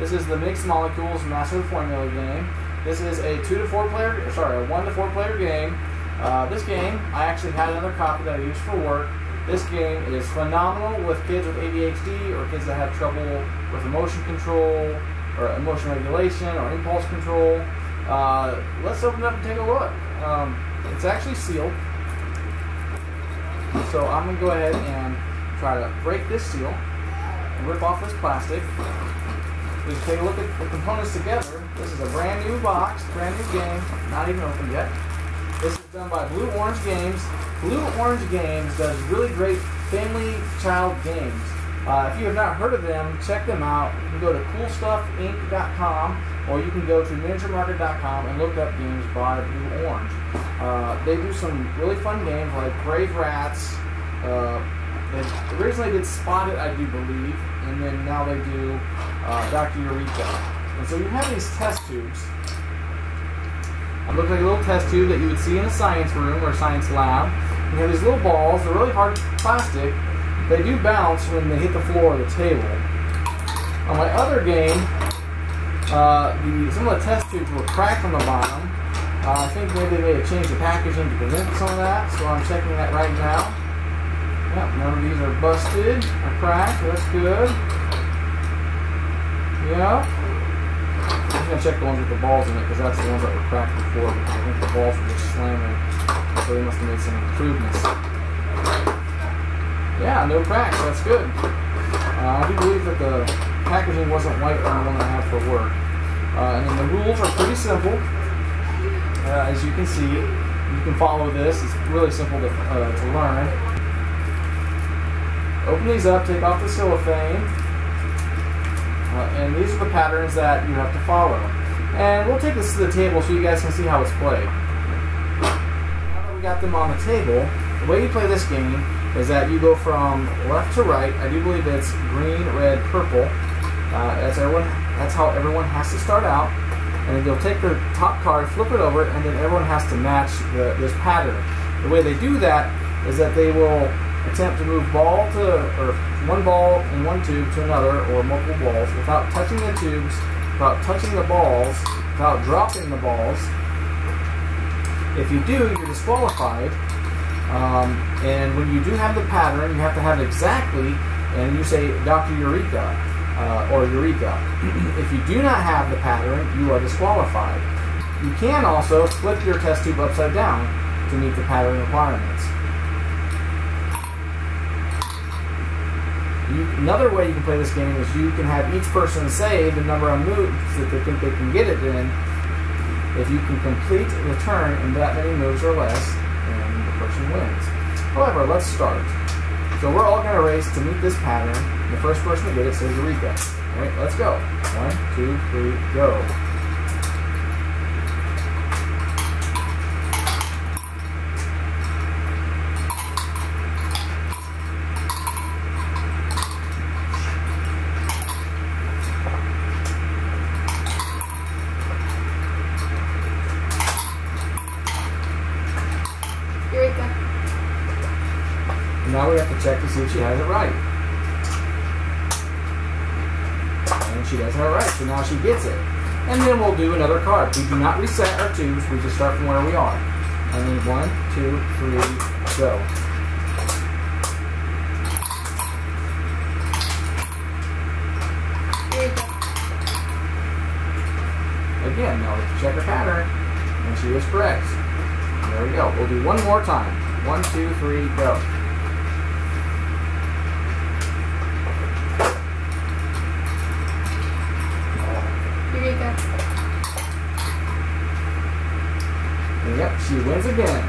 This is the Mixed Molecules Master Formula game. This is a two to four player, sorry, a one to four player game. Uh, this game, I actually had another copy that I used for work. This game is phenomenal with kids with ADHD or kids that have trouble with emotion control or emotion regulation or impulse control. Uh, let's open it up and take a look. Um, it's actually sealed. So I'm going to go ahead and try to break this seal and rip off this plastic. Just take a look at the components together. This is a brand new box, brand new game, not even opened yet. This is done by Blue Orange Games. Blue Orange Games does really great family child games. Uh, if you have not heard of them, check them out. You can go to coolstuffinc.com or you can go to miniaturemarket.com and look up games by Blue Orange. Uh, they do some really fun games like Brave Rats. Uh, they originally did Spot It, I do believe, and then now they do uh, Dr. Eureka. And so you have these test tubes. It looks like a little test tube that you would see in a science room or science lab. You have these little balls, they're really hard plastic. They do bounce when they hit the floor or the table. On my other game, uh, the, some of the test tubes were cracked on the bottom. Uh, I think maybe they changed the packaging to prevent some of that, so I'm checking that right now. Yep, none of these are busted or cracked. That's good. Yeah. I'm gonna check the ones with the balls in it because that's the ones that were cracked before. I think the balls were just slamming, so they must have made some improvements. Yeah, no cracks. That's good. Uh, I do believe that the packaging wasn't white on the one I have for work. Uh, and then the rules are pretty simple. Uh, as you can see, you can follow this. It's really simple to, uh, to learn. Open these up, take off the cellophane. And these are the patterns that you have to follow. And we'll take this to the table so you guys can see how it's played. Now that we got them on the table, the way you play this game is that you go from left to right. I do believe it's green, red, purple. Uh, that's everyone. That's how everyone has to start out. And then you'll take the top card, flip it over, and then everyone has to match the, this pattern. The way they do that is that they will attempt to move ball to or one ball in one tube to another or multiple balls without touching the tubes, without touching the balls, without dropping the balls. If you do, you're disqualified. Um, and when you do have the pattern, you have to have exactly, and you say Dr. Eureka uh, or Eureka. if you do not have the pattern, you are disqualified. You can also flip your test tube upside down to meet the pattern requirements. You, another way you can play this game is you can have each person say the number of moves that they think they can get it in. If you can complete the turn in that many moves or less, then the person wins. However, let's start. So we're all going to race to meet this pattern. The first person to get it says Eureka. All right, let's go. One, two, three, go. Eureka. We have to check to see if she has it right. And she does have it right, so now she gets it. And then we'll do another card. We do not reset our tubes, we just start from where we are. And then one, two, three, go. Again, now we check her pattern. And she was correct. There we go. We'll do one more time. One, two, three, go. Eureka. She wins again.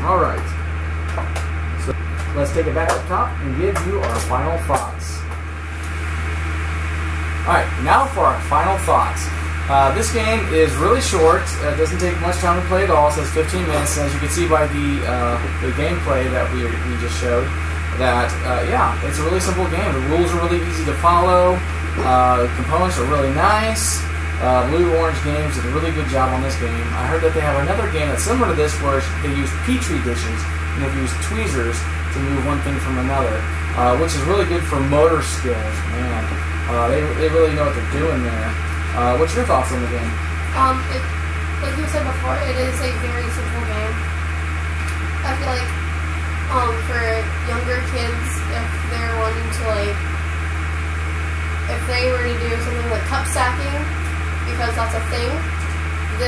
All right. So let's take it back up top and give you our final thoughts. All right, now for our final thoughts. Uh, this game is really short. Uh, It doesn't take much time to play at all. It says 15 minutes. As you can see by the uh, the gameplay that we, we just showed, that uh, yeah, it's a really simple game. The rules are really easy to follow. Uh, components are really nice. Uh, Blue Orange Games did a really good job on this game. I heard that they have another game that's similar to this where they use petri dishes and they use tweezers to move one thing from another, uh, which is really good for motor skills. Man, Uh, they, they really know what they're doing there. Uh, what's your thoughts on the game? Um, it, like you said before, it is a very simple game. I feel like, um, for younger kids, if they're wanting to like, if they were to do something like cup stacking, because that's a thing,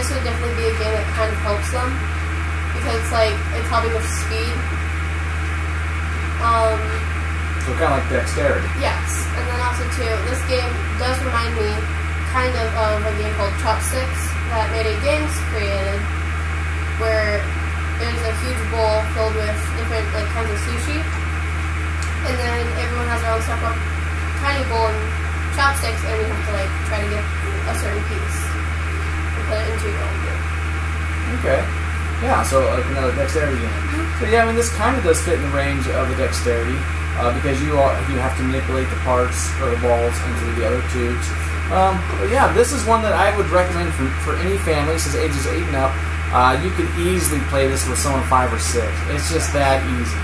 this would definitely be a game that kind of helps them because like it's helping with speed. Um, So kind of like dexterity. yes, and then also too, this game does remind me kind of of a game called Chopsticks that Made Mayday Games created, where there's a huge bowl filled with different like kinds of sushi, and then everyone has their own separate tiny bowl and chopsticks, and you have to like try to get a certain piece put it into your own bowl. Okay. Yeah, so like another dexterity game. So yeah, I mean this kind of does fit in the range of the dexterity uh, because you are you have to manipulate the parts or the balls into the other tubes. Um, but yeah, this is one that I would recommend for, for any family since ages eight and up. Uh, you could easily play this with someone five or six. It's just that easy.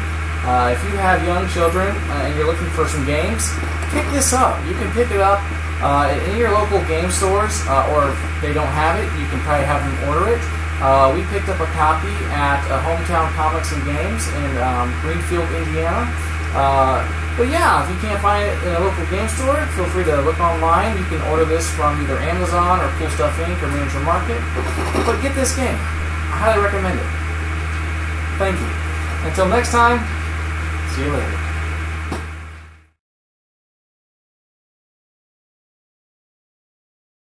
Uh, if you have young children uh, and you're looking for some games, pick this up. You can pick it up uh, of your local game stores, uh, or if they don't have it, you can probably have them order it. Uh, we picked up a copy at uh, Hometown Comics and Games in um, Greenfield, Indiana. Uh, but yeah, if you can't find it in a local game store, feel free to look online. You can order this from either Amazon or Cool Stuff Inc. or Miniature Market. But get this game. I highly recommend it. Thank you. Until next time, see you later.